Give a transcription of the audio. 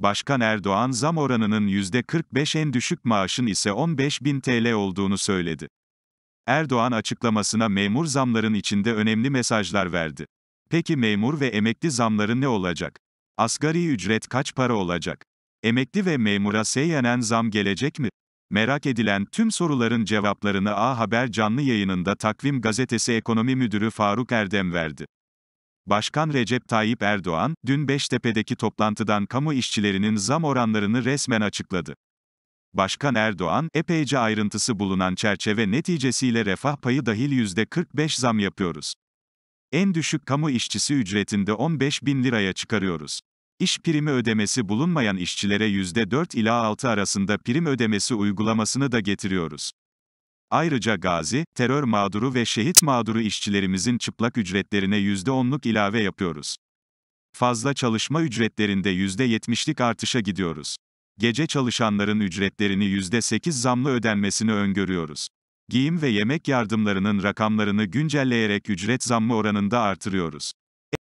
Başkan Erdoğan zam oranının %45 en düşük maaşın ise 15.000 TL olduğunu söyledi. Erdoğan açıklamasına memur zamların içinde önemli mesajlar verdi. Peki memur ve emekli zamları ne olacak? Asgari ücret kaç para olacak? Emekli ve memura seyyanen zam gelecek mi? Merak edilen tüm soruların cevaplarını A Haber canlı yayınında Takvim Gazetesi Ekonomi Müdürü Faruk Erdem verdi. Başkan Recep Tayyip Erdoğan, dün Beştepe'deki toplantıdan kamu işçilerinin zam oranlarını resmen açıkladı. Başkan Erdoğan, epeyce ayrıntısı bulunan çerçeve neticesiyle refah payı dahil %45 zam yapıyoruz. En düşük kamu işçisi ücretinde 15 bin liraya çıkarıyoruz. İş primi ödemesi bulunmayan işçilere %4 ila 6 arasında prim ödemesi uygulamasını da getiriyoruz. Ayrıca gazi, terör mağduru ve şehit mağduru işçilerimizin çıplak ücretlerine %10'luk ilave yapıyoruz. Fazla çalışma ücretlerinde %70'lik artışa gidiyoruz. Gece çalışanların ücretlerini %8 zamlı ödenmesini öngörüyoruz. Giyim ve yemek yardımlarının rakamlarını güncelleyerek ücret zammı oranında artırıyoruz.